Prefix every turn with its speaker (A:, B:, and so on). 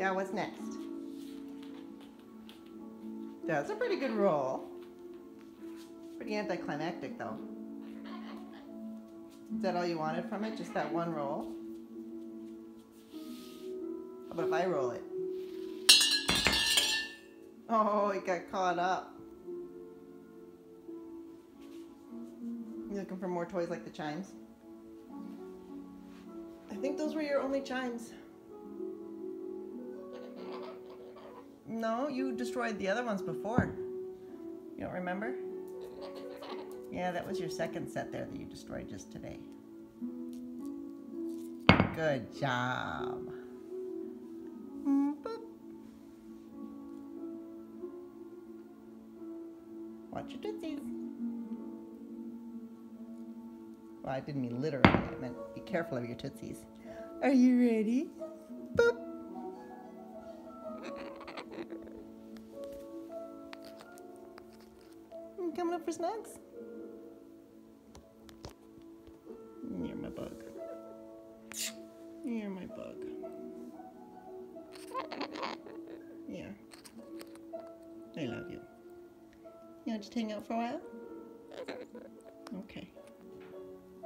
A: Yeah, what's next? That's a pretty good roll. Pretty anticlimactic though. Is that all you wanted from it? Just that one roll? How about if I roll it? Oh, it got caught up. You looking for more toys like the chimes? I think those were your only chimes. No, you destroyed the other ones before. You don't remember? Yeah, that was your second set there that you destroyed just today. Good job. Boop. Watch your tootsies. Well, I didn't mean literally. I meant be careful of your tootsies. Are you ready? Boop. You coming up for snacks? You're my bug. You're my bug. Yeah. I love you. You want to just hang out for a while?